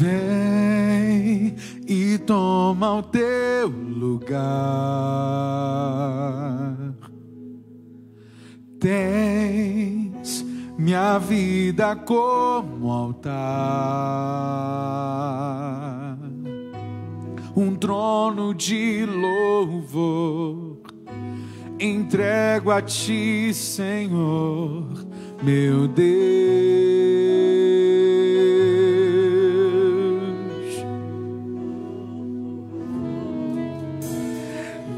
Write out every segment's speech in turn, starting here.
Vem e toma o teu lugar. Tens minha vida como altar, um trono de louvor. Entrego a ti, Senhor, meu Deus.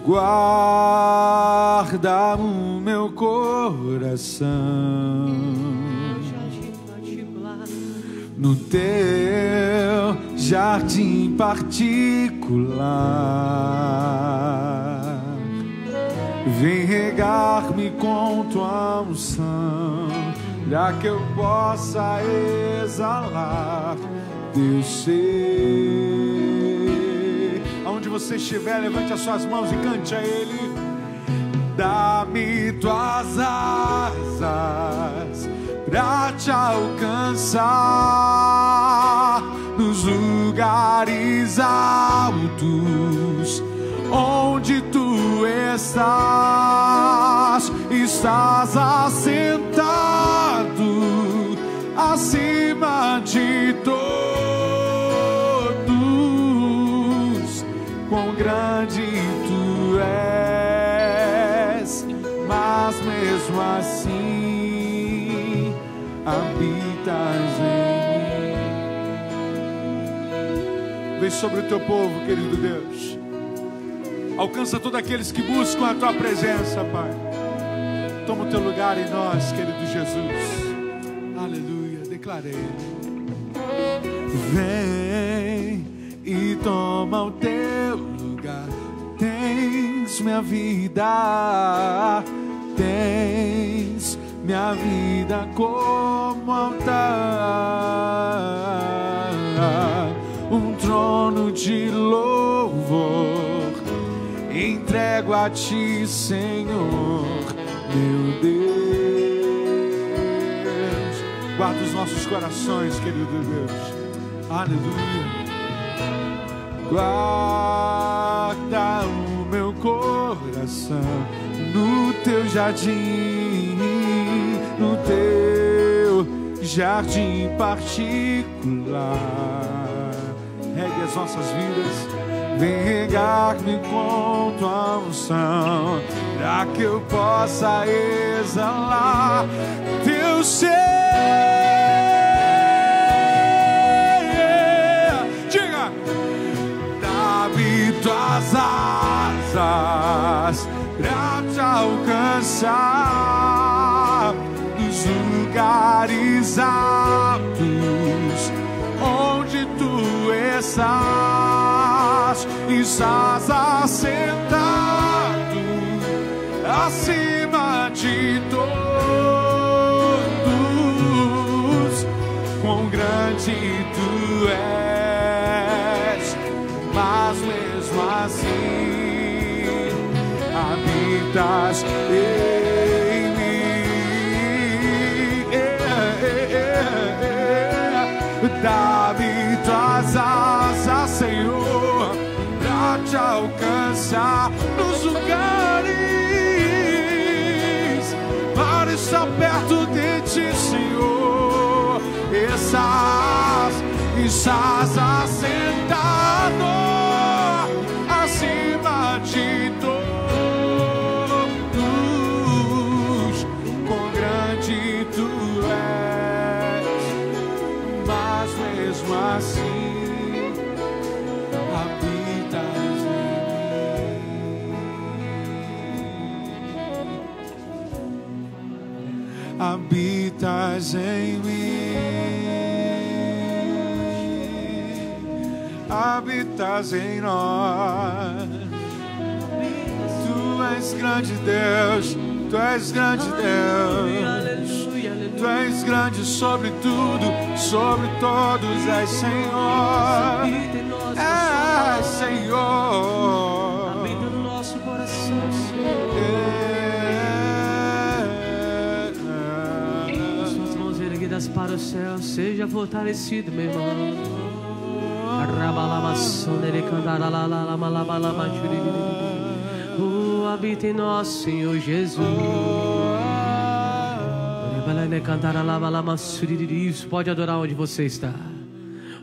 Guarda o meu coração no teu jardim particular. Vem regar-me com tua unção, para que eu possa exalar teu ser. Você estiver, levante as suas mãos e cante a Ele. Dá-me tuas asas pra te alcançar nos lugares altos onde tu estás, estás assentado Quão grande tu és, mas mesmo assim habitas em mim. Vem sobre o teu povo, querido Deus. Alcança todos aqueles que buscam a tua presença, Pai. Toma o teu lugar em nós, querido Jesus. Aleluia. Declarei. Vem e toma o teu. Tens minha vida, tens minha vida como altar, um trono de louvor. Entrego a ti, Senhor, meu Deus. Guarda os nossos corações, querido Deus. Aleluia. Guarda no teu jardim, no teu jardim particular. Regue as nossas vidas, vem regar-me com tua unção, para que eu possa exalar teu ser. Alcançar nos lugares altos onde tu estás, estás assentado acima de todos. Quão grande tu és, mas mesmo assim habitas em mim. Dá-me tuas asas, Senhor, pra te alcançar nos lugares para estar perto de ti, Senhor. Estás, estás assentado assim habitas em mim. Habitas em mim. Habitas em nós. Tu és grande Deus, tu és grande Deus. Tu és grande sobre tudo, sobre todos és Senhor. És Senhor. Habita no nosso coração, Senhor. É. Suas mãos erguidas para o céu, seja fortalecido, meu irmão. Oh, habita em nós, Senhor Jesus. Pode adorar onde você está.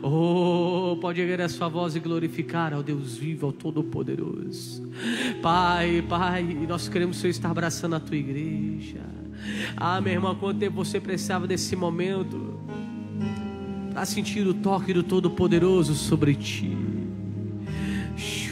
Oh, pode erguer a sua voz e glorificar ao Deus vivo, ao Todo-Poderoso. Pai, Pai, nós queremos Senhor estar abraçando a tua igreja. Ah, meu irmão, quanto tempo você precisava desse momento para sentir o toque do Todo-Poderoso sobre ti.